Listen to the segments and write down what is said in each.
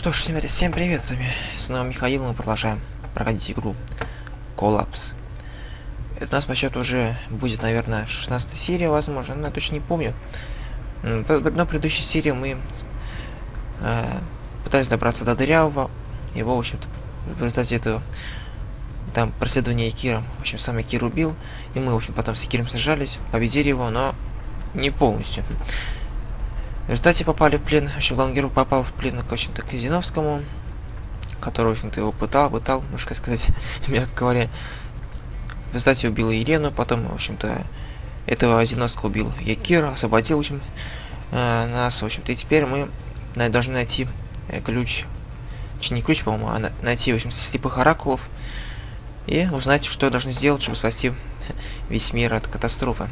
Что ж, всем, всем привет, с вами снова Михаил, мы продолжаем проходить игру Коллапс. Это у нас по счету уже будет, наверное, 16 серия, возможно, но я точно не помню. М, В предыдущей серии мы э, пытались добраться до Дырявого, его, в общем-то, в результате этого там преследование Киром, в общем, сам Кир убил, и мы, в общем, потом с Киром сражались, победили его, но не полностью. В результате попали в плен, главный герой попал в плен к, к Казиновскому, который, в общем-то, его пытал, пытал, можно сказать, мягко говоря. В результате убил Елену, потом, в общем-то, этого Зиновского убил Якир, освободил, в общем, э, нас, в общем-то, и теперь мы должны найти э, ключ, точнее, не ключ, по-моему, а на- найти, в общем, слепых оракулов и узнать, что должны сделать, чтобы спасти весь мир от катастрофы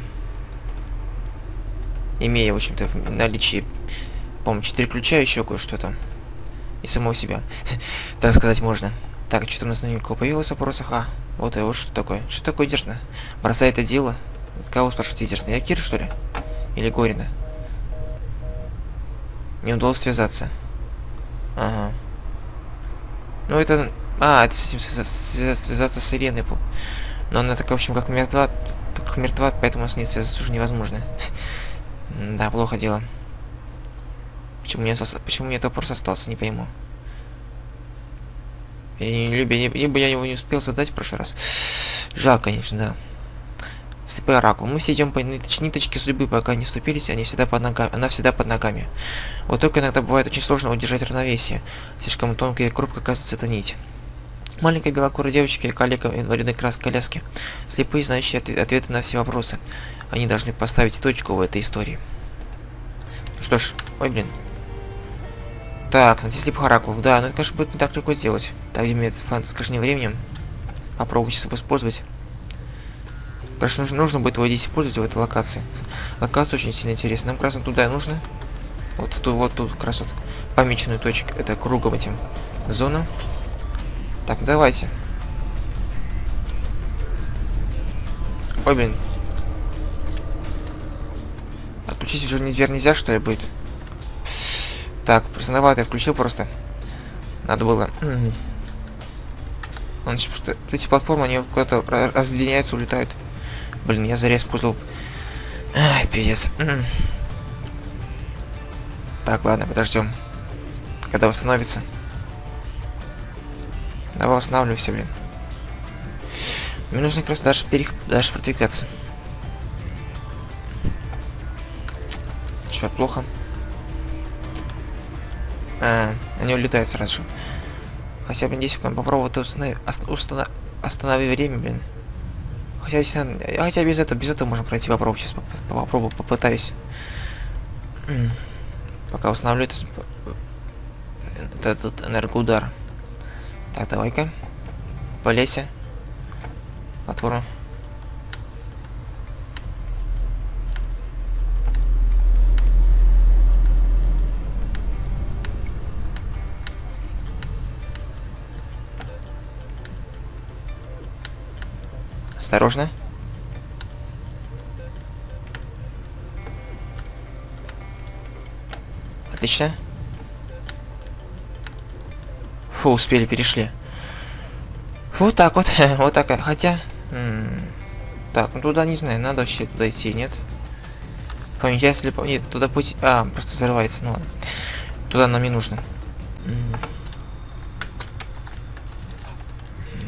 имея, в общем-то, в наличии, по-моему, 4 ключа, еще кое-что там. И самого себя. так сказать можно. Так, что-то у нас на никого появилось в вопросах. А, вот вот что такое. Что такое дерзно? Бросай это дело. Кого спрашиваете дерзно? Я Кир, что ли? Или Горина? Не удалось связаться. Ага. Ну это... А, это с этим связа- связа- связаться с Иреной. Но она такая, в общем, как мертва, как мертва, поэтому с ней связаться уже невозможно. Да, плохо дело. Почему мне, сос- почему мне топор остался, не пойму. Или, либо, либо, либо я его не успел задать в прошлый раз. Жалко, конечно, да. Слепой оракул. Мы все идем по ниточ- ниточке судьбы, пока не ступились, они всегда под ногами. Она всегда под ногами. Вот только иногда бывает очень сложно удержать равновесие. Слишком тонкая и хрупкая оказывается эта нить. Маленькая белокурая девочка и коллега инвалидной крас коляски. Слепые, знающие отве- ответы на все вопросы. Они должны поставить точку в этой истории. Что ж, ой, блин. Так, найти слепых оракул. Да, ну это, конечно, будет не так легко сделать. Так, где мне фан с скажем временем. Попробуйте его использовать. Конечно, нужно, нужно будет его здесь использовать в этой локации. Локация очень сильно интересная. Нам как раз туда нужно. Вот в ту, вот тут как раз вот помеченную точку. Это кругом этим зона. Так, ну давайте. Ой, блин. Отключить уже не дверь нельзя, что ли, будет? Так, поздновато я включил просто. Надо было. Он что, что эти платформы, они куда-то ра- разъединяются, улетают. Блин, я зря использовал. Ай, пиздец. Так, ладно, подождем. Когда восстановится. Давай восстанавливайся, блин. Мне нужно просто дальше, перех... дальше продвигаться. Чё, плохо? А, они улетают сразу. Хотя бы 10 секунд попробовать установи... ос- устана- останови время, блин. Хотя, здесь надо- хотя без этого, без этого можно пройти попробовать. Сейчас попробую, попытаюсь. Пока восстановлю это... с- это- этот энергоудар. Так, давай-ка. Полейся. Платформа. Осторожно. Отлично. Фу, успели, перешли. Вот так вот, вот такая, хотя... Так, ну туда не знаю, надо вообще туда идти, нет? Помещается ли... Нет, туда путь... А, просто взрывается, ну ладно. Туда нам не нужно. М.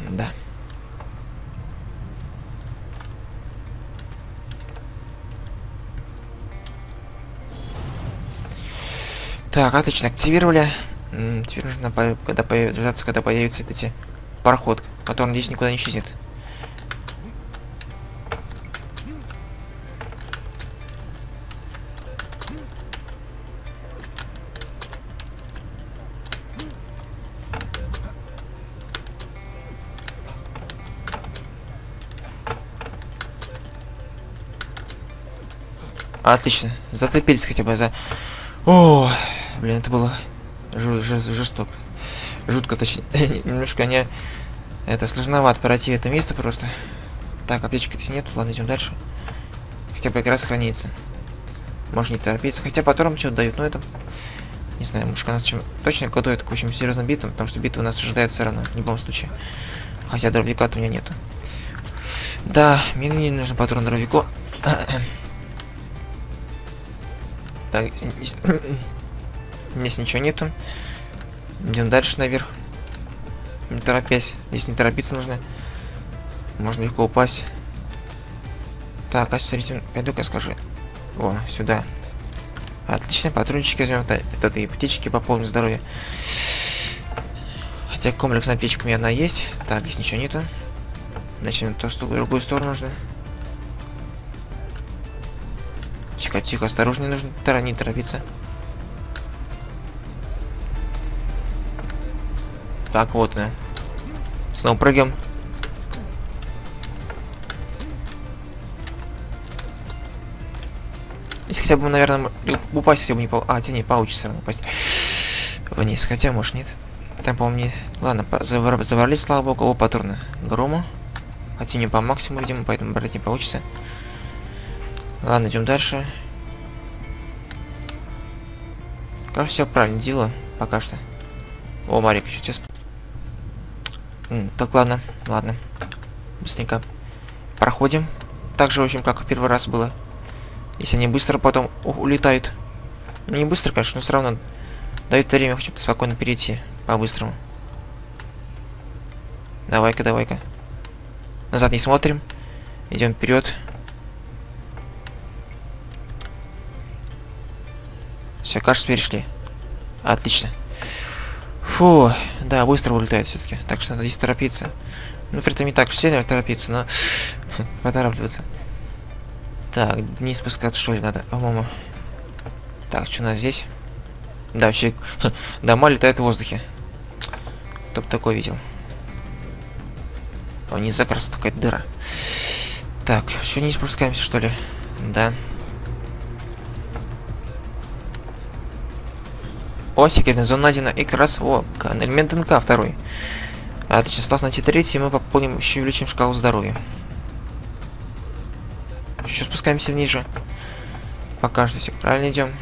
М, Да. Так, отлично, активировали. Теперь нужно, когда появ- дождаться, когда появится эти пароход, который, надеюсь, никуда не исчезнет. Отлично, зацепились хотя бы за... О, блин, это было жестоко. Жутко, точнее. Немножко не... Это сложновато пройти это место просто. Так, аптечки здесь нет, ладно, идем дальше. Хотя бы игра сохранится. Можно не торопиться. Хотя потом что-то дают, но это Не знаю, может нас чем точно готовят к очень серьезным битвам, потому что битва нас ожидает все равно, в любом случае. Хотя дробовика у меня нету. Да, мне не нужен патрон дробовику. так, здесь ничего нету. Идем дальше наверх. Не торопясь. Здесь не торопиться нужно. Можно легко упасть. Так, а смотрите, пойду-ка скажу. О, сюда. Отлично, патрончики возьмем. Это и птички пополним здоровье. Хотя комплекс на птичками одна есть. Так, здесь ничего нету. Начнем то, что в другую сторону нужно. Тихо, тихо, осторожнее нужно. Не торопиться. Так, вот, да. Снова прыгаем. Если хотя бы, наверное, упасть, если бы не пол... А, тебе не получится упасть вниз. Хотя, может, нет. Там, по-моему, не... Ладно, завор... заварились, слава богу. О, патроны. Грома. Хотя не по максимуму, видимо, поэтому брать не получится. Ладно, идем дальше. Кажется, все правильно дело. Пока что. О, Марик, сейчас... Так, ладно, ладно. Быстренько. Проходим. Так же, в общем, как в первый раз было. Если они быстро потом улетают. Ну, не быстро, конечно, но все равно дают время хоть спокойно перейти по-быстрому. Давай-ка, давай-ка. Назад не смотрим. Идем вперед. Все, кажется, перешли. Отлично. Фу, да, быстро улетает все-таки. Так что надо здесь торопиться. Ну, при этом не так сильно торопиться, но поторапливаться. Так, не спускаться что ли надо, по-моему. Так, что у нас здесь? Да, вообще, дома летают в воздухе. Кто бы такой видел. О, не закрылся такая дыра. Так, еще не спускаемся, что ли? Да. Секретная зона найдена. И о, элемент НК второй. Отлично, осталось найти третий, и мы пополним, еще увеличим шкалу здоровья. Еще спускаемся ниже. Пока что все правильно идем.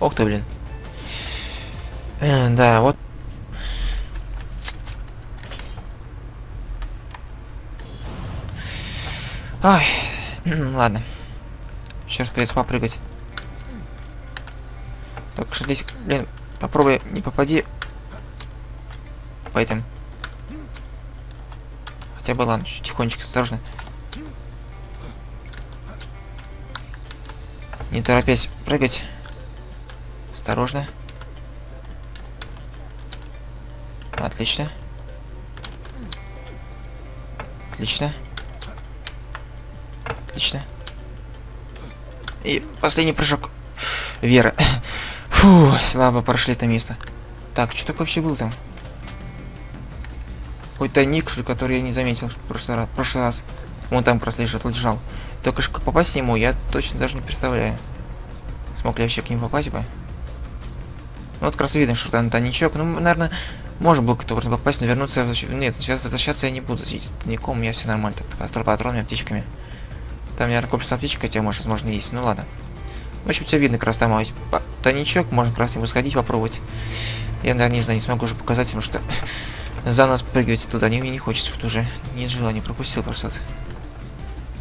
Ох ты, блин. Э, да, вот. Ай, ладно. Сейчас придется попрыгать. Только что здесь, блин, попробуй не попади по этим Хотя бы ладно, тихонечко, осторожно. Не торопясь прыгать. Осторожно. Отлично. Отлично. Отлично. И последний прыжок. Вера. Фу, слабо прошли это место. Так, что такое вообще было там? Какой-то ник, что ли, который я не заметил в прошлый раз. В прошлый раз. Он там просто лежал. Только как попасть к нему, я точно даже не представляю. Смог ли я вообще к нему попасть бы? Ну, вот как раз видно, что там тайничок. Ну, наверное, можно было кто то попасть, но вернуться... Нет, сейчас возвращаться я не буду. Здесь никому, у меня все нормально. Так, построй патронами, аптечками. Там, наверное, комплекс аптечка, хотя, может, возможно, есть. Ну, ладно. В все видно, как раз там есть тайничок. Можно как раз ему сходить, попробовать. Я, наверное, не знаю, не смогу уже показать ему, что за нас прыгать туда не, не хочется, что уже нет желания, пропустил просто.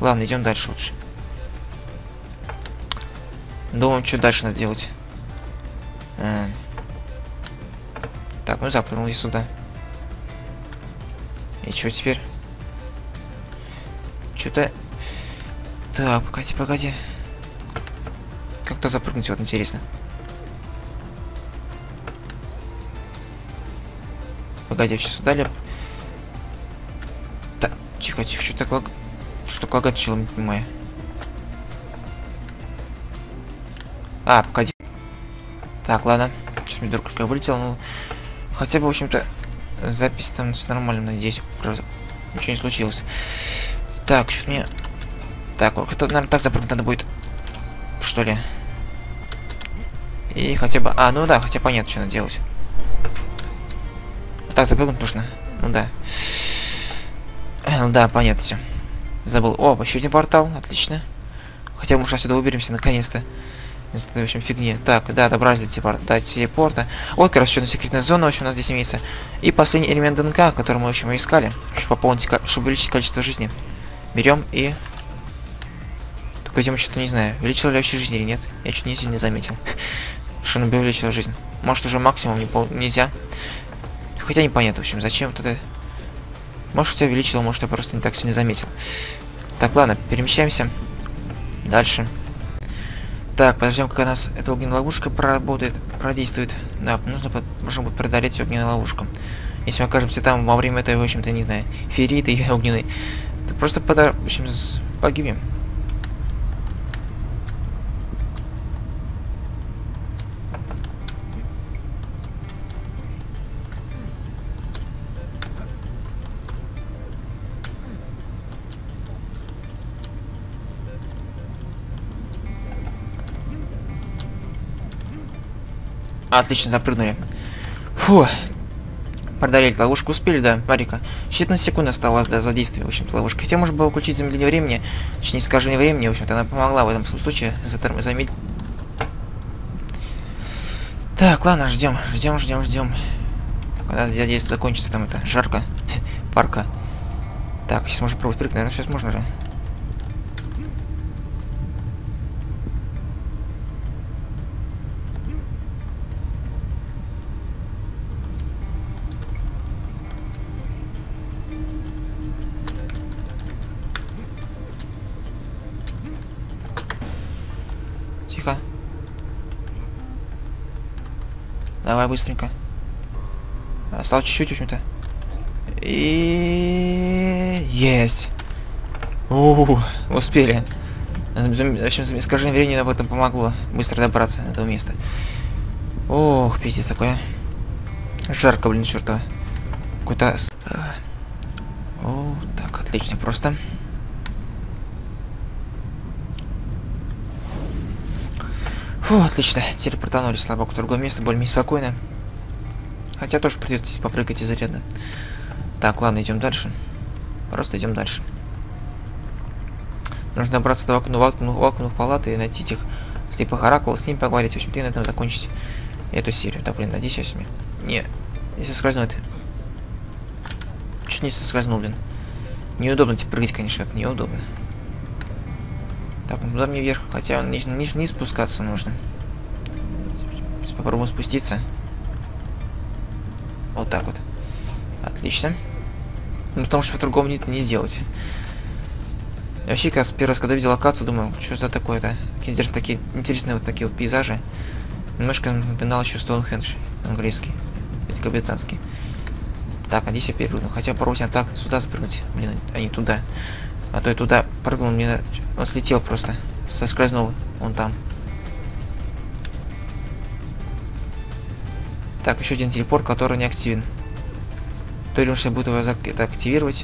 Ладно, идем дальше лучше. Думаем, что дальше надо делать. А. Так, ну запрыгнули сюда. И что теперь? Что-то... Так, погоди, погоди. Как-то запрыгнуть, вот интересно. Погоди, сейчас удалим. Так, тихо, тихо, что так лаг... Что лагать начало, не понимаю. А, погоди. Так, ладно. Что мне вдруг вылетел, ну... Хотя бы, в общем-то, запись там все нормально, надеюсь. Ничего не случилось. Так, что мне... Так, вот, наверное, так запрыгнуть надо будет. Что ли? И хотя бы... А, ну да, хотя понятно, что надо делать. Так, запрыгнуть нужно. Ну да. Да, понятно все. Забыл. О, еще один портал. Отлично. Хотя мы сейчас сюда уберемся наконец-то. В общем, фигни. Так, да, добрались до телепорта. До телепорта. Вот, раз еще на секретная зона, в общем, у нас здесь имеется. И последний элемент ДНК, который мы, в общем, искали. Чтобы пополнить, чтобы увеличить количество жизни. Берем и... Только видимо, что-то не знаю. Увеличил ли вообще жизнь или нет? Я чуть не, не заметил. Что он увеличил жизнь. Может, уже максимум не пол... нельзя. Хотя непонятно, в общем, зачем тогда... Может, у тебя увеличил, может, я просто не так сильно заметил. Так, ладно, перемещаемся. Дальше. Так, подождем, как у нас эта огненная ловушка проработает, продействует. Да, нужно, под, нужно будет преодолеть огненную ловушку. Если мы окажемся там во время этой, в общем-то, не знаю, фериты огненной, то просто, пода в общем, погибнем. Отлично, запрыгнули. Фу. Продалить ловушку успели, да, Марика. Считанная секунда осталась для задействия, в общем-то, ловушки. Хотя можно было включить замедление времени, точнее, искажение времени, в общем-то, она помогла в этом случае затор... замедлить. Так, ладно, ждем, ждем, ждем, ждем. Когда здесь закончится, там это, жарко, парка. Так, сейчас можно пробовать прыгнуть, наверное, сейчас можно же. Быстренько. Осталось чуть-чуть, в общем-то. И есть. У, успели. В общем, искажение времени об этом помогло быстро добраться до этого места. Ох, пиздец такое. Жарко, блин, черта. Какой-то... О, так, отлично, просто. Фу, отлично. Телепортанули слабок в другое место, более-менее спокойно. Хотя тоже придется попрыгать изрядно. Так, ладно, идем дальше. Просто идем дальше. Нужно добраться до окна, окна, окна палаты и найти их слепых оракулов, с ним поговорить. В общем-то, и на этом закончить эту серию. Да, блин, надеюсь, сейчас мне... Не, если соскользнуть. Чуть не соскользнул, блин. Неудобно тебе прыгать, конечно, неудобно. Так, ну туда мне вверх, хотя низ, низ, низ спускаться нужно. Попробуем спуститься. Вот так вот. Отлично. Ну, потому что по-другому не, не сделать. Я вообще, как первый раз, когда видел локацию, думал, что это такое-то. Какие такие интересные вот такие вот пейзажи. Немножко напоминал еще Стоунхендж английский. Великобританский. Так, а здесь я перепрыгну. Хотя попробовать так сюда спрыгнуть. Блин, а не туда. А то я туда прыгнул, мне он слетел просто. Соскользнул. Он там. Так, еще один телепорт, который не активен. То ли он сейчас будет его это активировать.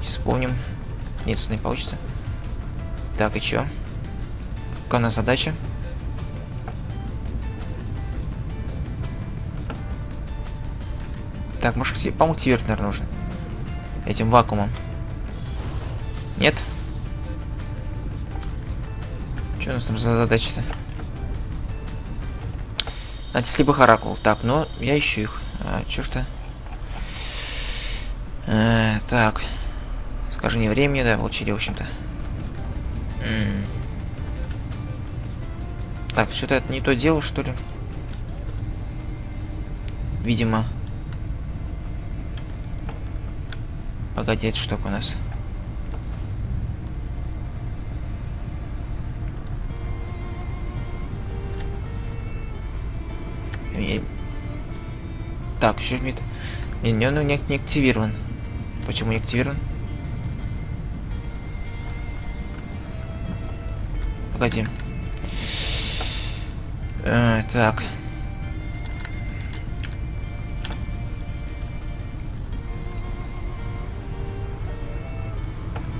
Сейчас вспомним. Нет, не получится. Так, и чё? Какая у нас задача? Так, может, по-моему, наверное, нужно. Этим вакуумом. Нет? Что у нас там за задача-то? Найти либо оракул. Так, но я ищу их. А, чё что? А, так. Скажи не времени, да, получили, в общем-то. Так, что-то это не то дело, что ли? Видимо. Погоди, это что у нас? Так, еще жмит. Не, не, он не, не активирован. Почему не активирован? Погоди. Э, так.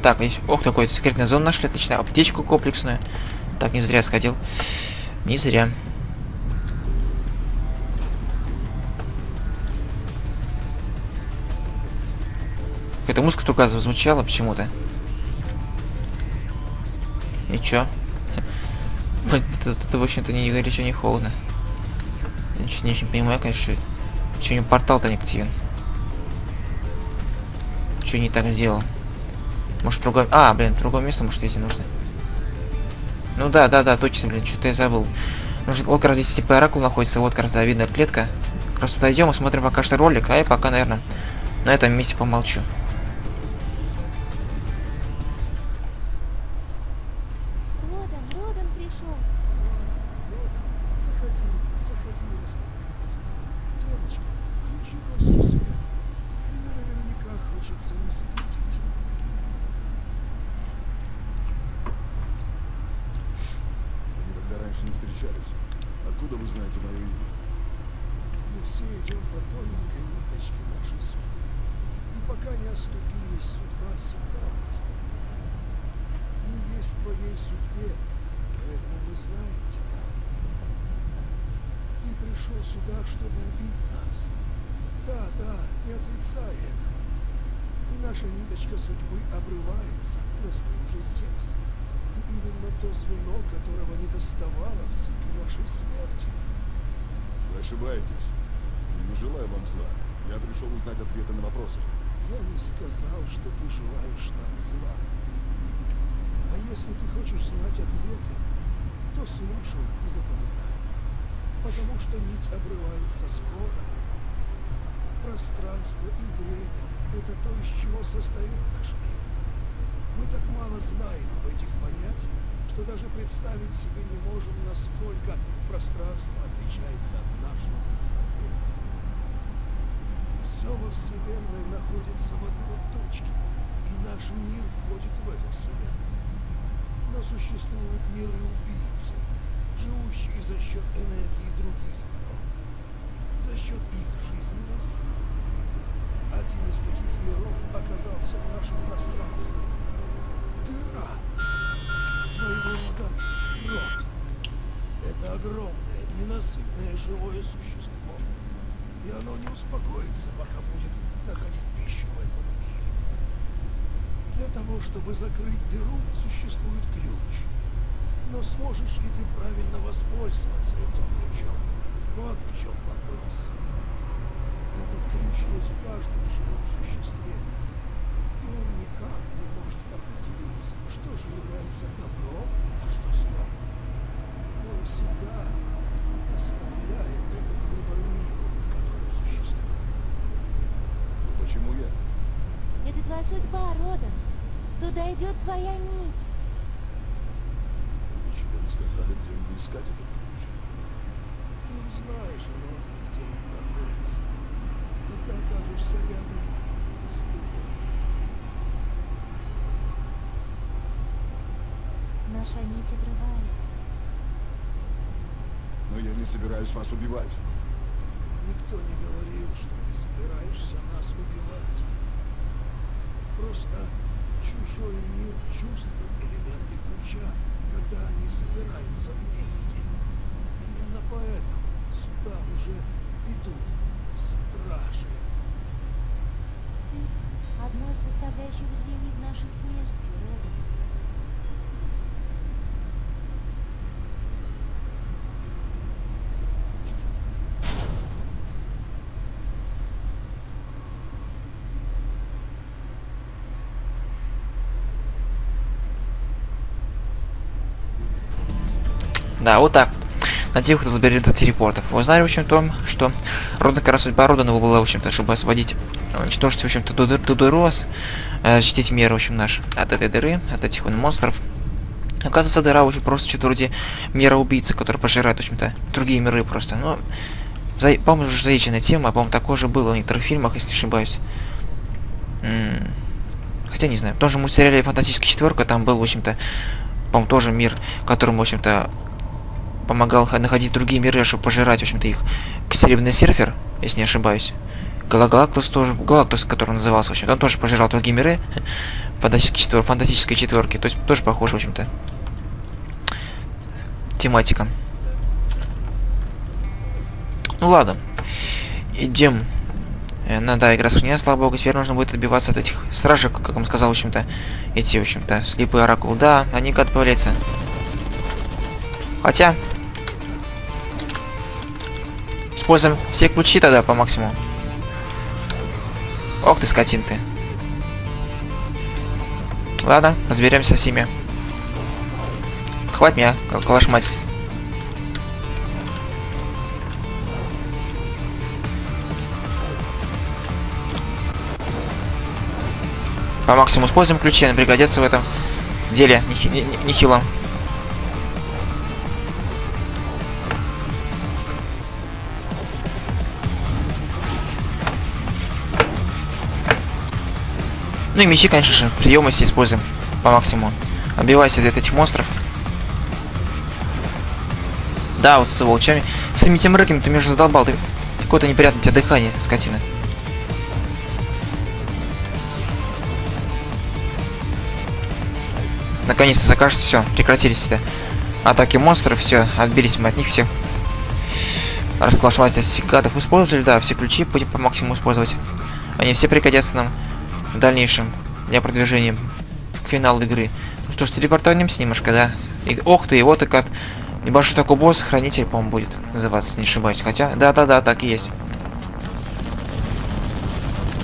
Так, здесь... Ох, такой секретная зона нашли, отлично. Аптечку комплексную. Так, не зря сходил. Не зря. Какая-то музыка только звучала почему-то. И чё? Тут, тут в общем-то, не горячо, не холодно. Я не очень понимаю, конечно, что не портал-то не активен. Что не так сделал? Может другое... А, блин, другое место, может, если нужно. Ну да, да, да, точно, блин, что-то я забыл. Нужно, вот как раз здесь типа оракул находится, вот как раз, да, видно клетка. Как раз туда идем смотрим пока что ролик, а я пока, наверное, на этом месте помолчу. Родан, Родан пришел. Родан, заходи, заходи, располагайся. Девочка, включи гостю свет. Ему наверняка хочется нас видеть. Мы никогда раньше не встречались. Откуда вы знаете мое имя? Мы все идем по тоненькой ниточке нашей судьбы. И пока не оступились, судьба всегда у нас под ногами. Мы есть в твоей судьбе, поэтому мы знаем тебя, Родан. Ты пришел сюда, чтобы убить нас. Да, да, не отрицай этого. И наша ниточка судьбы обрывается, раз ты уже здесь. Ты именно то звено, которого не доставало в цепи нашей смерти. Вы ошибаетесь. Я не желаю вам зла. Я пришел узнать ответы на вопросы. Я не сказал, что ты желаешь нам зла. А если ты хочешь знать ответы, то слушай и запоминай. Потому что нить обрывается скоро. Пространство и время — это то, из чего состоит наш мир. Мы так мало знаем об этих понятиях, что даже представить себе не можем, насколько пространство отличается от нашего представления. Все во Вселенной находится в одной точке, и наш мир входит в эту Вселенную. Но существуют миры-убийцы, живущие за счет энергии других миров, за счет их жизненной силы. Один из таких миров оказался в нашем пространстве. Дыра. Своего рода рот. Это огромное, ненасытное живое существо. И оно не успокоится, пока будет находить пищу в мире. Для того, чтобы закрыть дыру, существует ключ. Но сможешь ли ты правильно воспользоваться этим ключом? Вот в чем вопрос. Этот ключ есть в каждом живом существе. И он никак не может определиться, что же является добром, а что злом. Он всегда оставляет этот выбор миру, в котором существует. Но почему я? Это твоя судьба, Родан. Туда идет твоя нить. Вы ничего не сказали, где мне искать этот ключ. Ты узнаешь, Родан, где он находится, когда окажешься рядом с дырой. Наша нить обрывается. Но я не собираюсь вас убивать. Никто не говорил, что ты собираешься нас убивать. Просто чужой мир чувствует элементы ключа, когда они собираются вместе. Именно поэтому сюда уже идут стражи. Ты одно из составляющих звеньев нашей смерти, Родан. Да, вот так. На тех, кто заберет до телепортов. Вы узнали, в общем, том, что Родан, как раз судьба Роданова была, в общем-то, чтобы освободить, э, уничтожить, в общем-то, ту, дыр- ту дыру, ос- э, защитить мир, в общем, наш от этой дыры, от этих вот монстров. Оказывается, дыра уже просто что-то вроде мира убийцы, который пожирает, в общем-то, другие миры просто. Но, за... по-моему, уже заезженная тема, по-моему, такое же было в некоторых фильмах, если не ошибаюсь. М, Хотя не знаю. В том же мультсериале «Фантастическая четверка» там был, в общем-то, по-моему, тоже мир, которому, в общем-то, помогал находить другие миры, чтобы пожирать, в общем-то, их. Серебряный серфер, если не ошибаюсь. Гала- Галактус тоже, Галактус, который назывался, в общем-то, он тоже пожирал другие миры. Фантастической, четвер... фантастической четверки, то есть тоже похоже, в общем-то. Тематика. Ну ладно. Идем. Э, Ну да, игра сохраняет, слава богу, теперь нужно будет отбиваться от этих стражек, как он сказал, в общем-то, эти, в общем-то, слепые оракул. Да, они как появляются. Хотя... Используем все ключи тогда по максимуму. Ох ты, скотин ты. Ладно, разберемся с ними. Хватит меня, как калаш мать. По максимуму используем ключи, пригодятся в этом деле нехи- не- не- нехило. Ну и мечи, конечно же, приемы все используем по максимуму. Отбивайся от этих монстров. Да, вот с волчами. С этими тем рыками ты меня уже задолбал. Ты какое-то неприятное у дыхание, скотина. Наконец-то закажется, все, прекратились это атаки монстров, все, отбились мы от них всех. Расклашивать этих гадов использовали, да, все ключи будем по максимуму использовать. Они все пригодятся нам в дальнейшем для продвижения к финалу игры. Ну что ж, телепортируемся немножко, да. И, ох ты, вот и как небольшой такой босс, хранитель, по-моему, будет называться, не ошибаюсь. Хотя, да-да-да, так и есть.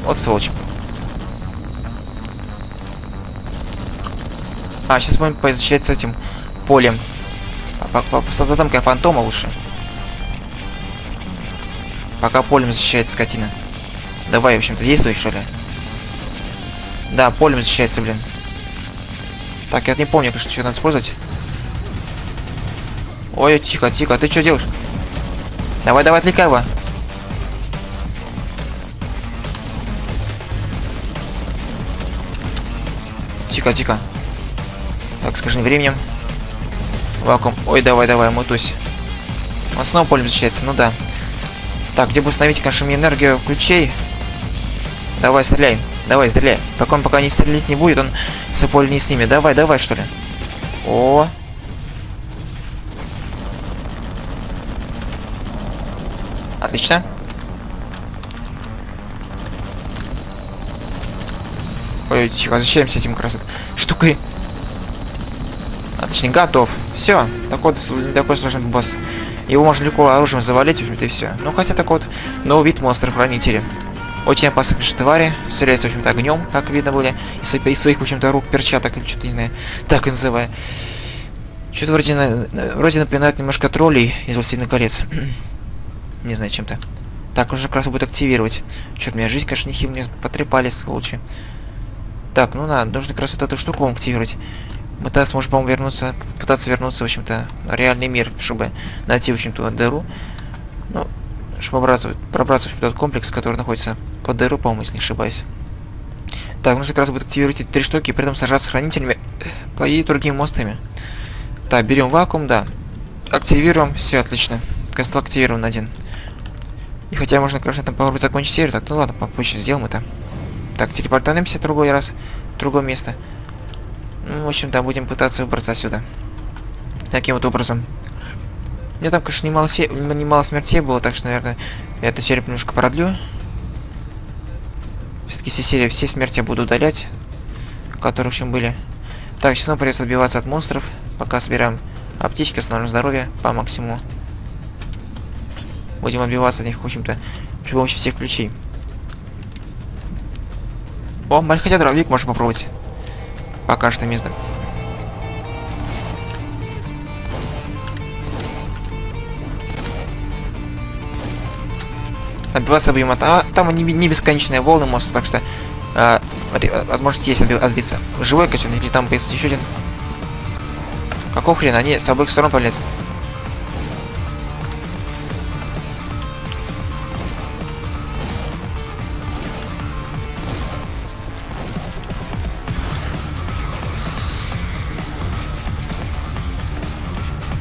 Вот сволочь. А, сейчас будем поизучать с этим полем. По, по, как фантома лучше. Пока полем защищается скотина. Давай, в общем-то, действуй, что ли? Да, полем защищается, блин. Так, я не помню, конечно, что надо использовать. Ой, тихо, тихо, ты что делаешь? Давай, давай, отвлекай его. Тихо, тихо. Так, скажи временем. Вакуум. Ой, давай, давай, мутусь. Он снова полем защищается, ну да. Так, где бы установить, конечно, мне энергию ключей. Давай, стреляй. Давай, стреляй. Пока он пока не стрелять не будет, он с поле не снимет. Давай, давай, что ли. О. Отлично. Ой, тихо, защищаемся этим раз штукой. Отлично, готов. Все, такой, такой сложный босс. Его можно легко оружием завалить, в общем-то, и все. Ну, хотя такой вот новый вид монстров-хранителей. Очень опасные, конечно, твари. Стреляются, в общем-то, огнем, как видно были. Из, из своих, в общем-то, рук, перчаток, или что-то, не так и называю. Что-то вроде, на, вроде напоминает немножко троллей из «Властелина колец». не знаю, чем-то. Так, уже как раз будет активировать. Что-то меня жизнь, конечно, нехило мне потрепали, сволочи. Так, ну надо, нужно как раз вот эту штуку активировать. Мы тогда сможем, по-моему, вернуться, пытаться вернуться, в общем-то, реальный мир, чтобы найти, в общем-то, дыру. Ну, чтобы пробраться, пробраться в общем, тот комплекс, который находится под дыру, по-моему, если не ошибаюсь. Так, нужно как раз будет активировать эти три штуки, и при этом сажаться с хранителями по и другими монстрами. Так, берем вакуум, да. Активируем, все отлично. Костел активирован один. И хотя можно, конечно, там попробовать закончить серию, так, ну ладно, попозже сделаем это. Так, телепортируемся в другой раз, другое место. Ну, в общем-то, будем пытаться выбраться отсюда. Таким вот образом. Мне там, конечно, немало, се... немало смертей было, так что, наверное, я эту серию немножко продлю. Все серии, все смерти я буду удалять, которые, в общем, были. Так, все равно придется отбиваться от монстров, пока собираем аптечки, основное здоровье по максимуму. Будем отбиваться от них, в общем-то, при помощи всех ключей. О, хотя дровик можно попробовать. Пока что не Отбиваться от... А, там не, не бесконечные волны моста, так что... А, возможность есть отби отбиться. Живой качан или там появится еще один? Какого хрена? Они с обоих сторон полезут.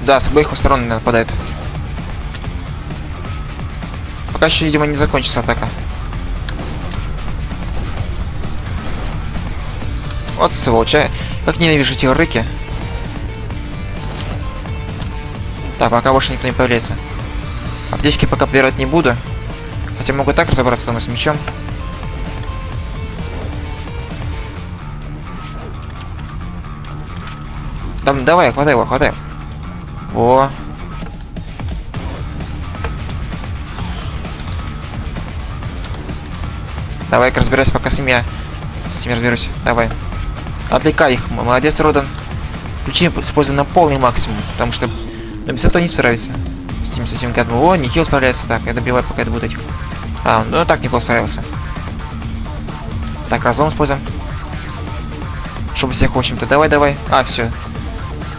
Да, с обоих сторон нападают. Пока еще, видимо, не закончится атака. Вот сволоча. Как ненавижу эти рыки. Так, пока больше никто не появляется. Аптечки пока подбирать не буду. Хотя могу так разобраться дома с мечом. Там, давай, хватай его, хватай. Во. Давай-ка разбирайся, пока с ним я с ними разберусь. Давай. Отвлекай их. Молодец, Родан. Ключи используй на полный максимум, потому что ну, без этого не справится. С этим совсем гадом. О, Нихил справляется. Так, я добиваю пока это будет этих. А, ну так неплохо справился. Так, разлом используем. Чтобы всех, в общем-то. Давай, давай. А, все.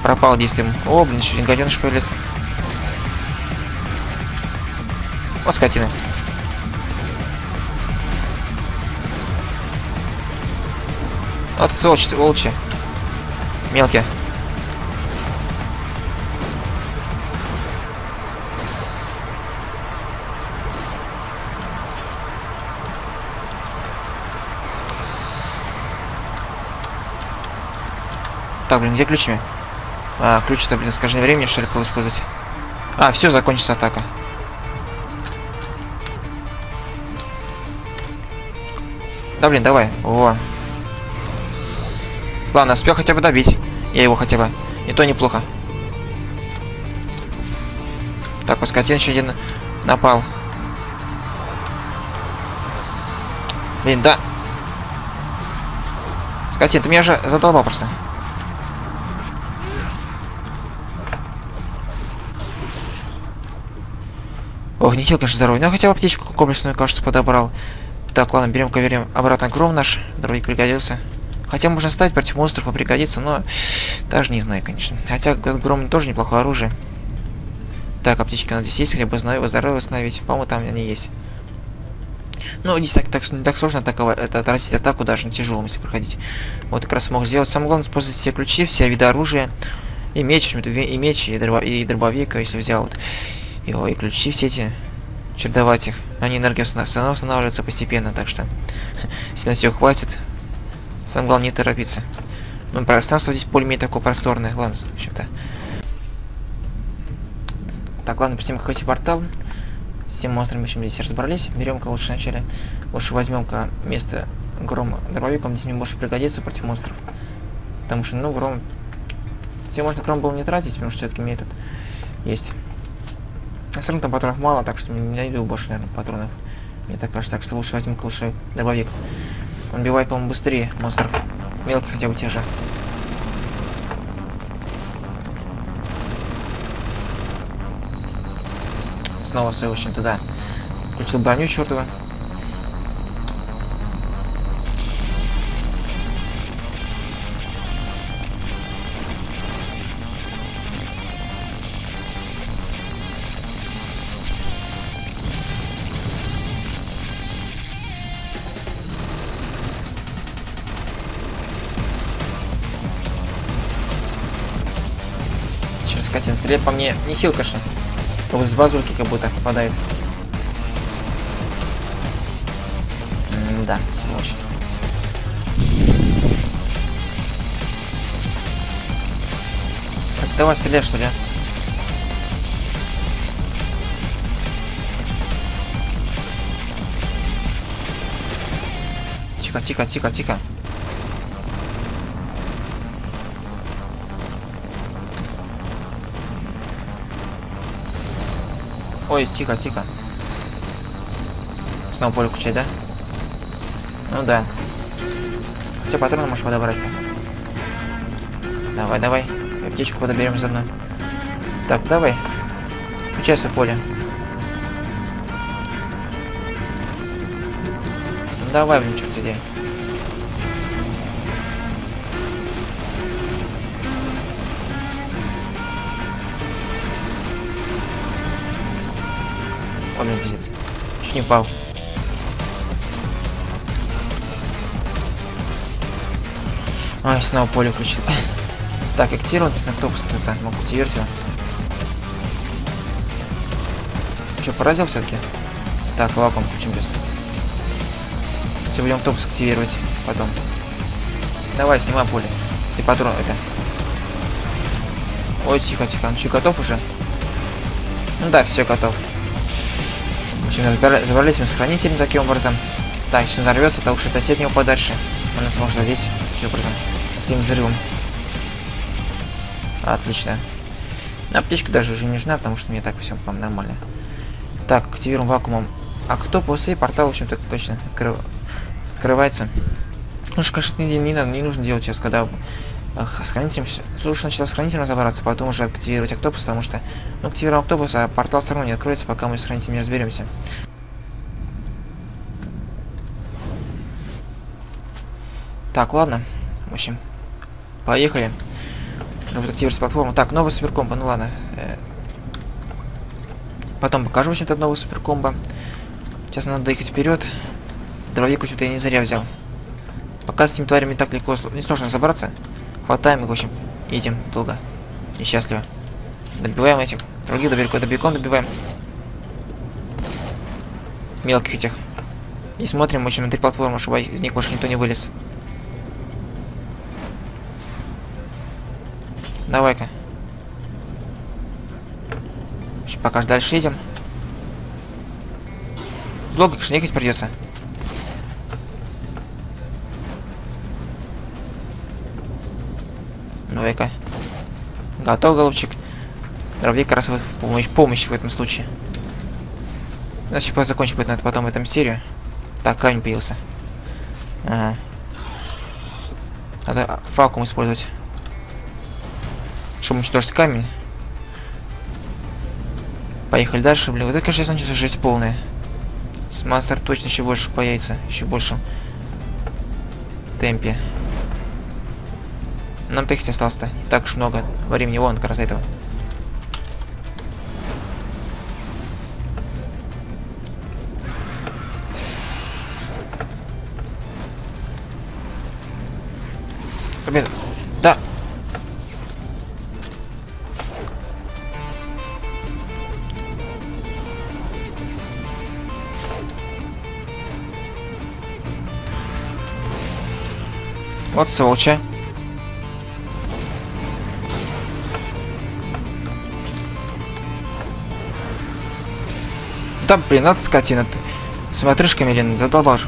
Пропал действием. О, блин, еще один гаденыш появился. Вот скотина. Вот сволочь, ты, волчи. Мелкие. Так, блин, где ключами? А, ключ-то, блин, скажи времени, что ли, использовать? А, все, закончится атака. Да, блин, давай. Во. Ладно, успел хотя бы добить. Я его хотя бы. И то неплохо. Так, вот скотин еще один напал. Блин, да. Скотин, ты меня же задолбал просто. Ох, не хил, конечно, здоровый. Но хотя бы аптечку комплексную, кажется, подобрал. Так, ладно, берем коверим обратно гром наш. Дровик пригодился. Хотя можно ставить против монстров, и пригодится, но даже не знаю, конечно. Хотя гром тоже неплохое оружие. Так, аптечки у здесь есть, хлеба знаю, здоровье восстановить. По-моему, там они есть. Ну, здесь так, так, не так сложно атаковать, это отразить атаку даже на тяжелом, если проходить. Вот как раз мог сделать. Самое главное, использовать все ключи, все виды оружия. И меч, и меч, и, дробо, и дробовик, если взял вот. Ой, и ключи все эти. Чердовать их. Они энергия восстанавливаются постепенно, так что если на все хватит. Самое главное не торопиться. Ну, пространство здесь более-менее такое просторное. Ладно, в общем-то. Так, ладно, перед тем, как выйти в портал, с тем монстрами, в общем, здесь разобрались. Берем-ка лучше вначале, лучше возьмем-ка место грома дробовиком, здесь мне может пригодиться против монстров. Потому что, ну, гром... Тебе можно гром был не тратить, потому что все-таки этот есть. А все равно там патронов мало, так что не найду больше, наверное, патронов. Мне так кажется, так что лучше возьму лучше дробовик. Он убивает, по-моему, быстрее монстров. Мелких хотя бы те же. Снова свой, в общем-то, да. Включил броню чертова. Стреляет по мне. Не конечно. А Вот с базульки как будто попадает. М, да, сволочь. Так, давай стреляй, что ли, а? Тихо, тихо, тихо, тихо. Ой, тихо, тихо. Снова поле включать, да? Ну да. Хотя патроны можешь подобрать. Давай, давай. И Аптечку подоберем заодно. Так, давай. Включай свое поле. Ну, давай, блин, черт идея. Не упал. Ой, снова поле включил. Так, активировать на кто так, могу активировать его. Че, поразил все-таки? Так, лапом включим без. Все, будем топус активировать потом. Давай, снимай поле. Если патрон это. Ой, тихо, тихо. Ну что, готов уже? Ну да, все готов. Забра- забрались мы с хранителем таким образом. Так, он взорвется, то уж отойти от него подальше. Он нас может задеть таким образом. С этим взрывом. Отлично. Аптечка даже уже не нужна, потому что мне так все по нормально. Так, активируем вакуумом октопус и портал, в общем-то, точно открыв... открывается. Ну что, конечно, не, не, надо, не нужно делать сейчас, когда ах, с хранителем... Лучше сначала с хранителем разобраться, потом уже активировать октопус, потому что, ну, активируем октопус, а портал все равно не откроется, пока мы с хранителем не разберемся. Так, ладно. В общем, поехали. Нужно активировать платформу. Так, новый суперкомбо, ну ладно. Э, Потом покажу, в общем-то, новый суперкомбо. Сейчас надо доехать вперед. Дровик, в общем-то, я не зря взял. Пока с этими тварями так легко, не сложно разобраться. Хватаем их, в общем, едем долго и счастливо. Добиваем этих. Других добегом, добегом добиваем. Мелких этих. И смотрим, в общем, на три платформы, чтобы из них больше никто не вылез. Давай-ка. Пока дальше едем. Долго, конечно, ехать придется. Давай-ка. Готов, голубчик. Как раз вот помощь, помощь в этом случае. Значит, закончим это потом эту серию. Так, камень появился. Ага. Надо факум использовать. Чтобы уничтожить камень. Поехали дальше, блин. Вот это, конечно, начнется жесть полная. Мастер точно еще больше появится. Еще больше темпе. Нам-то их осталось-то так уж много времени. Вон, как раз этого. Блин, да. Вот сволча. Да, блин, надо скотина ты. С матрышками, блин, задолбал же.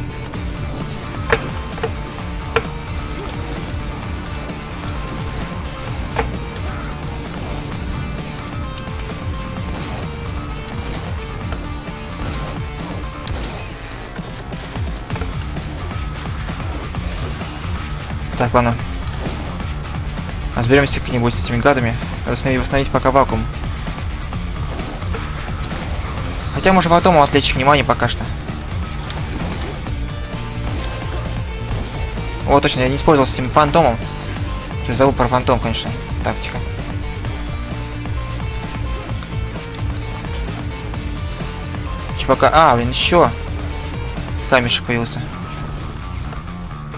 Так, ладно. Разберемся как-нибудь с этими гадами. Восстановить, восстановить пока вакуум. Хотя можно потом отвлечь внимание пока что. О, точно, я не использовал с этим фантомом. Что забыл про фантом, конечно. Так, тихо. Че пока... А, блин, еще. Камешек появился.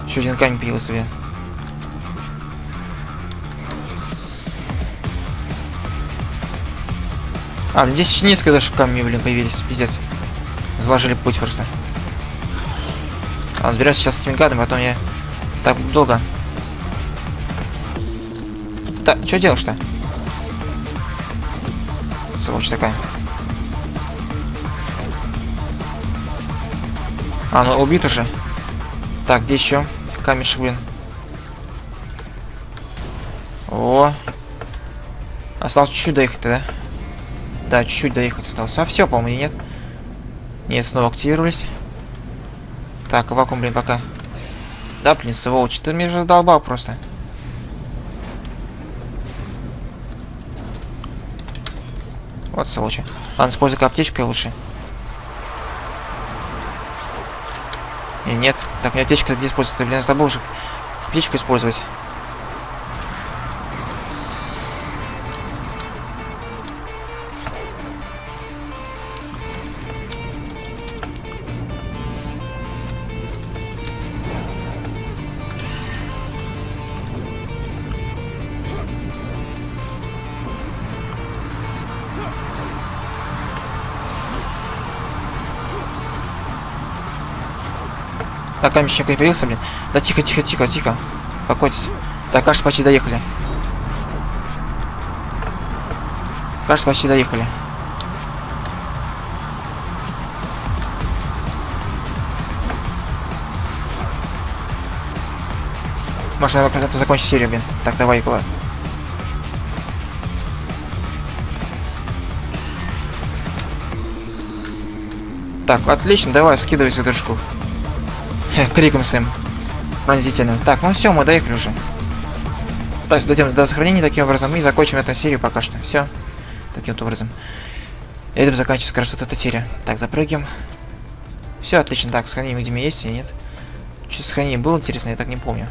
Еще один камень появился, блин. А, здесь еще несколько даже блин, появились, пиздец. Заложили путь просто. А, разберемся сейчас с этими гадами, потом я... Так долго. Да, что делаешь-то? Сволочь такая. А, ну убит уже. Так, где еще? Камешек, блин. О. Осталось чуть-чуть доехать да? Да, чуть-чуть доехать осталось. А все, по-моему, нет. Нет, снова активировались. Так, вакуум, блин, пока. Да, блин, сволочь, ты меня же задолбал просто. Вот сволочь. Ладно, используй аптечкой лучше. И нет. Так, мне аптечка где используется? Блин, я забыл же аптечку использовать. Так, каменщик не появился, блин. Да тихо, тихо, тихо, тихо. Успокойтесь. Так, кажется, почти доехали. Кажется, почти доехали. Можно надо закончить серию, блин. Так, давай, Николай. Так, отлично, давай, скидывайся дружку. Хе, криком своим пронзительным. Так, ну все, мы доехали уже. Так, дойдем до сохранения таким образом и закончим эту серию пока что. Все. Таким вот образом. Этим заканчивается как раз вот эта серия. Так, запрыгиваем. Все, отлично. Так, сохранение где меня есть или нет? Что сохранение было интересно, я так не помню.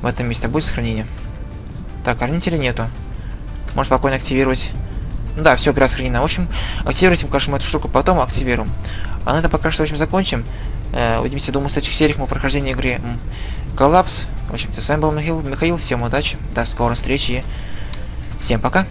В этом месте будет сохранение? Так, хранителя нету. Может спокойно активировать. Ну да, все, игра сохранена. В общем, конечно, мы эту штуку потом активируем. А на этом пока что, в общем, закончим. Э, увидимся, думаю, в следующих сериях мы прохождение игры Коллапс. В общем, с вами был Михаил. Михаил, всем удачи, до скорой встречи. Всем пока.